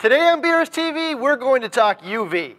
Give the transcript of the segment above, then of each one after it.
Today on BRS TV, we're going to talk UV.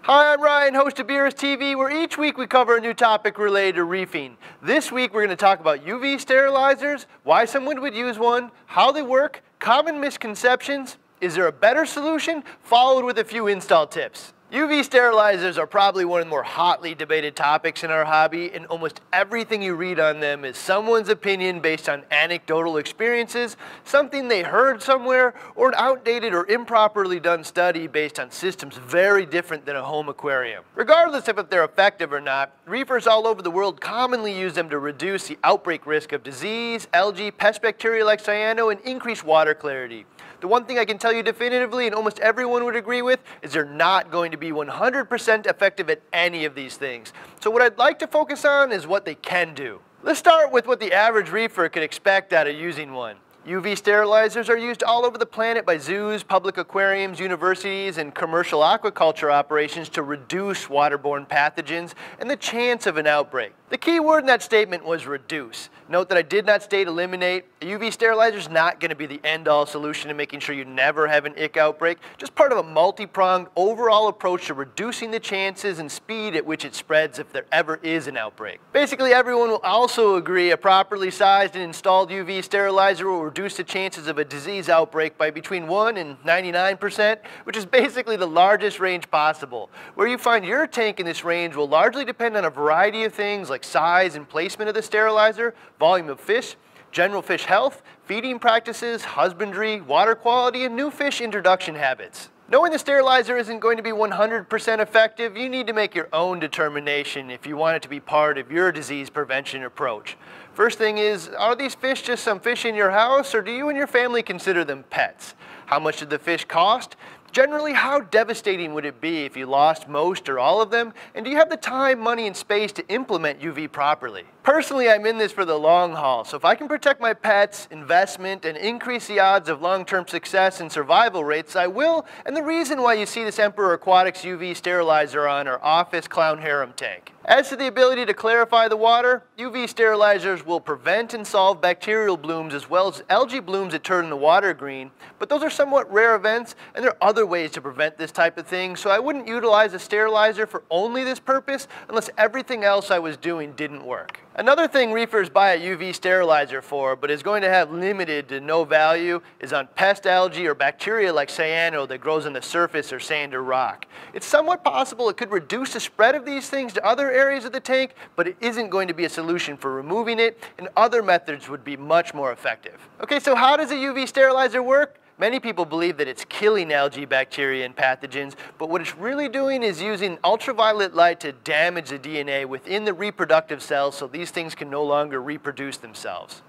Hi, I'm Ryan, host of BRS TV, where each week we cover a new topic related to reefing. This week we're going to talk about UV sterilizers, why someone would use one, how they work, common misconceptions, is there a better solution, followed with a few install tips. UV sterilizers are probably one of the more hotly debated topics in our hobby, and almost everything you read on them is someone's opinion based on anecdotal experiences, something they heard somewhere, or an outdated or improperly done study based on systems very different than a home aquarium. Regardless of if they're effective or not, reefers all over the world commonly use them to reduce the outbreak risk of disease, algae, pest bacteria like cyano, and increase water clarity. The one thing I can tell you definitively, and almost everyone would agree with, is they're not going to be 100% effective at any of these things. So what I'd like to focus on is what they can do. Let's start with what the average reefer could expect out of using one. UV sterilizers are used all over the planet by zoos, public aquariums, universities, and commercial aquaculture operations to reduce waterborne pathogens and the chance of an outbreak. The key word in that statement was reduce. Note that I did not state eliminate. A UV sterilizer is not going to be the end-all solution to making sure you never have an ick outbreak, just part of a multi-pronged overall approach to reducing the chances and speed at which it spreads if there ever is an outbreak. Basically, everyone will also agree a properly sized and installed UV sterilizer will reduce the chances of a disease outbreak by between 1 and 99%, which is basically the largest range possible. Where you find your tank in this range will largely depend on a variety of things like size and placement of the sterilizer, volume of fish, general fish health, feeding practices, husbandry, water quality, and new fish introduction habits. Knowing the sterilizer isn't going to be 100% effective, you need to make your own determination if you want it to be part of your disease prevention approach. First thing is, are these fish just some fish in your house or do you and your family consider them pets? How much did the fish cost? Generally, how devastating would it be if you lost most or all of them? And do you have the time, money, and space to implement UV properly? Personally, I'm in this for the long haul, so if I can protect my pets, investment, and increase the odds of long-term success and survival rates, I will, and the reason why you see this Emperor Aquatics UV sterilizer on our office clown harem tank. As to the ability to clarify the water, UV sterilizers will prevent and solve bacterial blooms as well as algae blooms that turn the water green, but those are somewhat rare events and there are other ways to prevent this type of thing, so I wouldn't utilize a sterilizer for only this purpose unless everything else I was doing didn't work. Another thing reefers buy a UV sterilizer for, but is going to have limited to no value, is on pest algae or bacteria like cyano that grows on the surface or sand or rock. It's somewhat possible it could reduce the spread of these things to other areas of the tank, but it isn't going to be a solution for removing it, and other methods would be much more effective. Okay, so how does a UV sterilizer work? Many people believe that it's killing algae, bacteria, and pathogens, but what it's really doing is using ultraviolet light to damage the DNA within the reproductive cells so these things can no longer reproduce themselves.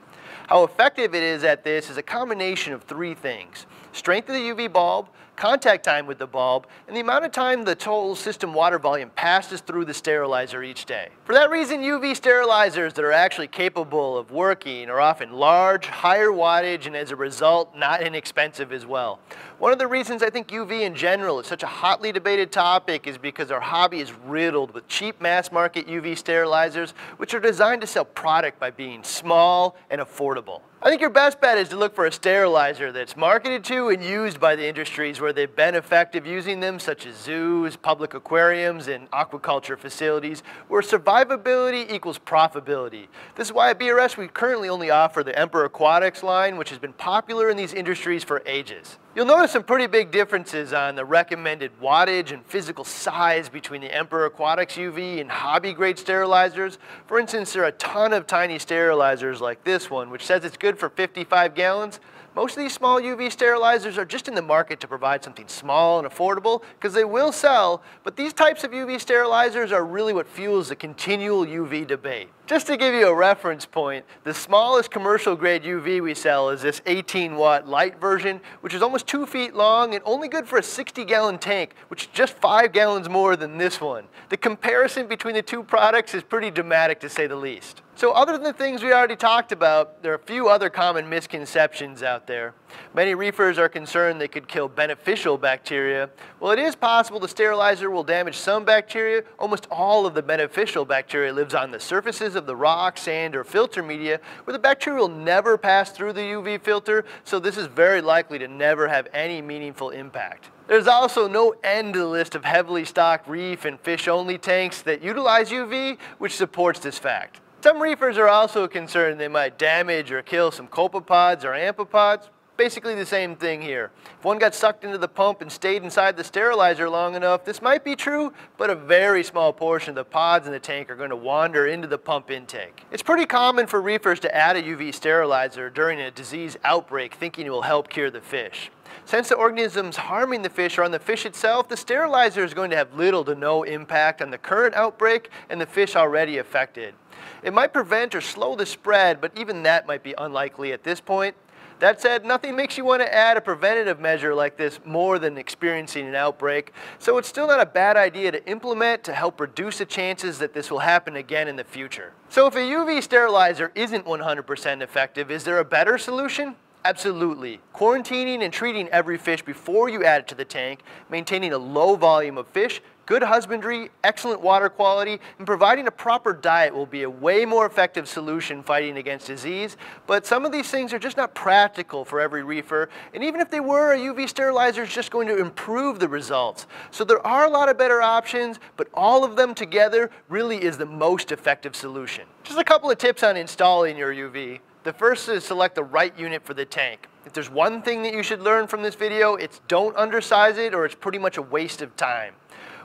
How effective it is at this is a combination of three things. Strength of the UV bulb, contact time with the bulb, and the amount of time the total system water volume passes through the sterilizer each day. For that reason, UV sterilizers that are actually capable of working are often large, higher wattage, and as a result, not inexpensive as well. One of the reasons I think UV in general is such a hotly debated topic is because our hobby is riddled with cheap mass market UV sterilizers, which are designed to sell product by being small and affordable. I think your best bet is to look for a sterilizer that's marketed to and used by the industries where they've been effective using them, such as zoos, public aquariums, and aquaculture facilities, where survivability equals profitability. This is why at BRS we currently only offer the Emperor Aquatics line, which has been popular in these industries for ages. You'll notice some pretty big differences on the recommended wattage and physical size between the Emperor Aquatics UV and hobby grade sterilizers. For instance, there are a ton of tiny sterilizers like this one, which says it's good for 55 gallons. Most of these small UV sterilizers are just in the market to provide something small and affordable because they will sell, but these types of UV sterilizers are really what fuels the continual UV debate. Just to give you a reference point, the smallest commercial grade UV we sell is this 18 watt light version, which is almost two feet long and only good for a 60 gallon tank, which is just five gallons more than this one. The comparison between the two products is pretty dramatic to say the least. So other than the things we already talked about, there are a few other common misconceptions out there. Many reefers are concerned they could kill beneficial bacteria. Well, it is possible the sterilizer will damage some bacteria. Almost all of the beneficial bacteria lives on the surfaces of the rock, sand, or filter media where the bacteria will never pass through the UV filter, so this is very likely to never have any meaningful impact. There's also no end to the list of heavily stocked reef and fish-only tanks that utilize UV, which supports this fact. Some reefers are also concerned they might damage or kill some copepods or amphipods. Basically the same thing here. If one got sucked into the pump and stayed inside the sterilizer long enough, this might be true, but a very small portion of the pods in the tank are going to wander into the pump intake. It's pretty common for reefers to add a UV sterilizer during a disease outbreak thinking it will help cure the fish. Since the organisms harming the fish are on the fish itself, the sterilizer is going to have little to no impact on the current outbreak and the fish already affected. It might prevent or slow the spread, but even that might be unlikely at this point. That said, nothing makes you want to add a preventative measure like this more than experiencing an outbreak, so it's still not a bad idea to implement to help reduce the chances that this will happen again in the future. So if a UV sterilizer isn't 100% effective, is there a better solution? Absolutely. Quarantining and treating every fish before you add it to the tank, maintaining a low volume of fish, good husbandry, excellent water quality, and providing a proper diet will be a way more effective solution fighting against disease. But some of these things are just not practical for every reefer, and even if they were, a UV sterilizer is just going to improve the results. So there are a lot of better options, but all of them together really is the most effective solution. Just a couple of tips on installing your UV. The first is select the right unit for the tank. If there's one thing that you should learn from this video, it's don't undersize it or it's pretty much a waste of time.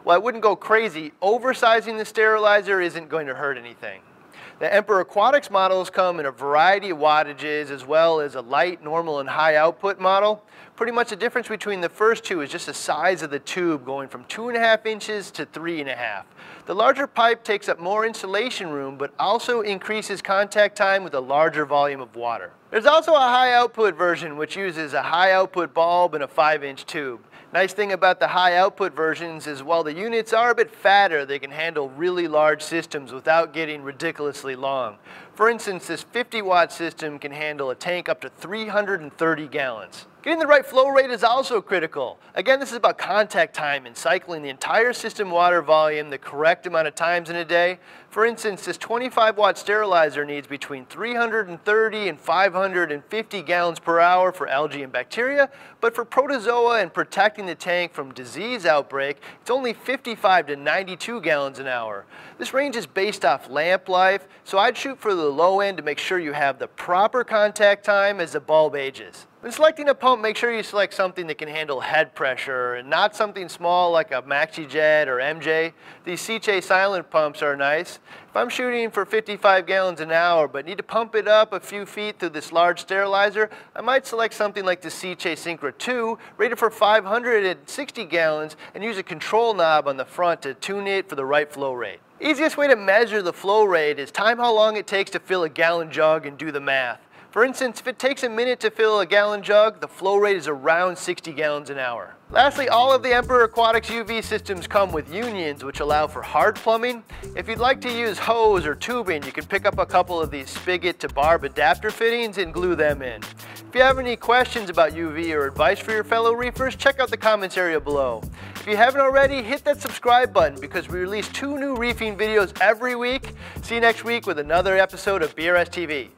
Well, I wouldn't go crazy. Oversizing the sterilizer isn't going to hurt anything. The Emperor Aquatics models come in a variety of wattages as well as a light, normal, and high output model. Pretty much the difference between the first two is just the size of the tube going from two and a half inches to three and a half. The larger pipe takes up more insulation room but also increases contact time with a larger volume of water. There's also a high output version which uses a high output bulb and a 5 inch tube. Nice thing about the high output versions is while the units are a bit fatter, they can handle really large systems without getting ridiculously long. For instance, this 50 watt system can handle a tank up to 330 gallons. Getting the right flow rate is also critical. Again, this is about contact time and cycling the entire system water volume the correct amount of times in a day. For instance, this 25 watt sterilizer needs between 330 and 550 gallons per hour for algae and bacteria, but for protozoa and protecting the tank from disease outbreak, it's only 55 to 92 gallons an hour. This range is based off lamp life, so I'd shoot for the low end to make sure you have the proper contact time as the bulb ages. When selecting a pump, make sure you select something that can handle head pressure and not something small like a MaxiJet or MJ. These Sicce silent pumps are nice. If I'm shooting for 55 gallons an hour but need to pump it up a few feet through this large sterilizer, I might select something like the Sicce Syncra 2 rated for 560 gallons and use a control knob on the front to tune it for the right flow rate. Easiest way to measure the flow rate is time how long it takes to fill a gallon jug and do the math. For instance, if it takes a minute to fill a gallon jug, the flow rate is around 60 gallons an hour. Lastly, all of the Emperor Aquatics UV systems come with unions which allow for hard plumbing. If you'd like to use hose or tubing, you can pick up a couple of these spigot to barb adapter fittings and glue them in. If you have any questions about UV or advice for your fellow reefers, check out the comments area below. If you haven't already, hit that subscribe button because we release two new reefing videos every week. See you next week with another episode of BRS TV.